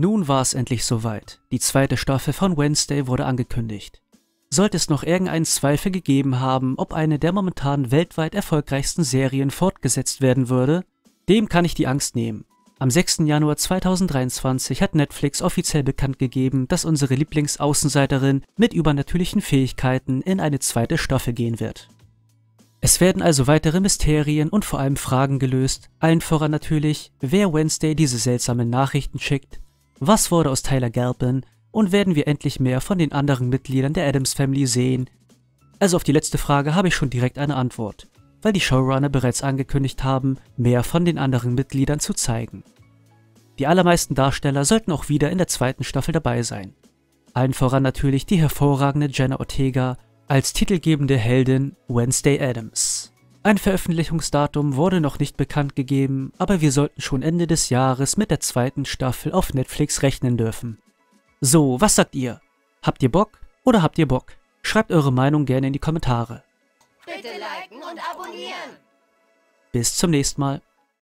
Nun war es endlich soweit. Die zweite Staffel von Wednesday wurde angekündigt. Sollte es noch irgendeinen Zweifel gegeben haben, ob eine der momentan weltweit erfolgreichsten Serien fortgesetzt werden würde, dem kann ich die Angst nehmen. Am 6. Januar 2023 hat Netflix offiziell bekannt gegeben, dass unsere Lieblingsaußenseiterin mit übernatürlichen Fähigkeiten in eine zweite Staffel gehen wird. Es werden also weitere Mysterien und vor allem Fragen gelöst, allen voran natürlich, wer Wednesday diese seltsamen Nachrichten schickt, was wurde aus Tyler Galpin und werden wir endlich mehr von den anderen Mitgliedern der Adams Family sehen? Also auf die letzte Frage habe ich schon direkt eine Antwort, weil die Showrunner bereits angekündigt haben, mehr von den anderen Mitgliedern zu zeigen. Die allermeisten Darsteller sollten auch wieder in der zweiten Staffel dabei sein. Allen voran natürlich die hervorragende Jenna Ortega als titelgebende Heldin Wednesday Adams. Ein Veröffentlichungsdatum wurde noch nicht bekannt gegeben, aber wir sollten schon Ende des Jahres mit der zweiten Staffel auf Netflix rechnen dürfen. So, was sagt ihr? Habt ihr Bock oder habt ihr Bock? Schreibt eure Meinung gerne in die Kommentare. Bitte liken und abonnieren. Bis zum nächsten Mal.